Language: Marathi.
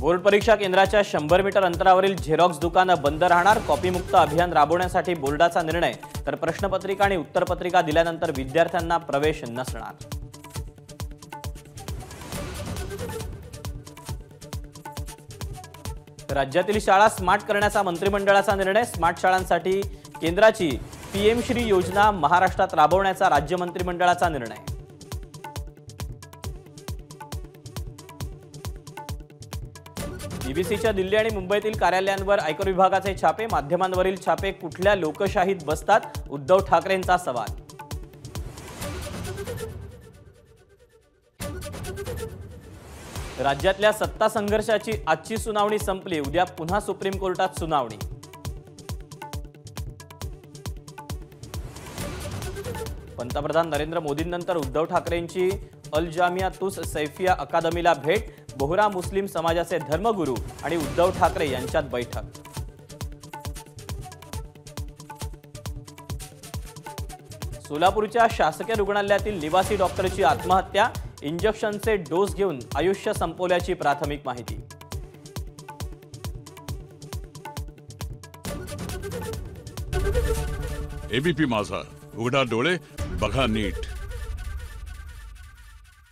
बोर्ड परीक्षा केंद्राच्या शंभर मीटर अंतरावरील झेरॉक्स दुकानं बंद राहणार. कॉपीमुक्त अभियान राबवण्यासाठी बोर्डाचा निर्णय. तर प्रश्नपत्रिका आणि उत्तरपत्रिका दिल्यानंतर विद्यार्थ्यांना प्रवेश नसणार. राज्यातील शाळा स्मार्ट करण्याचा मंत्रिमंडळाचा निर्णय. स्मार्ट शाळांसाठी केंद्राची पीएम श्री योजना महाराष्ट्रात राबवण्याचा राज्य मंत्रिमंडळाचा निर्णय. बीबीसीच्या दिल्ली आणि मुंबईतील कार्यालयांवर आयकर विभागाचे छापे माध्यमांवरील छापे कुठल्या लोकशाहीत बसतात? उद्धव ठाकरेंचा सवाल. राज्यातल्या सत्ता संघर्षाची आजची सुनावणी संपली. उद्या पुन्हा सुप्रीम कोर्टात सुनावणी. पंतप्रधान नरेंद्र मोदींनंतर उद्धव ठाकरेंची अल जामिया तुस सैफिया अकादमीला भेट बोहरा मुस्लिम समाजाचे धर्मगुरू आणि उद्धव ठाकरे यांच्यात बैठक. सोलापूरच्या शासकीय रुग्णालयातील निवासी डॉक्टरची आत्महत्या इंजेक्शनचे डोस घेऊन आयुष्य संपवल्याची प्राथमिक माहिती. एबीपी माझा. उघडा डोळे बघा नीट.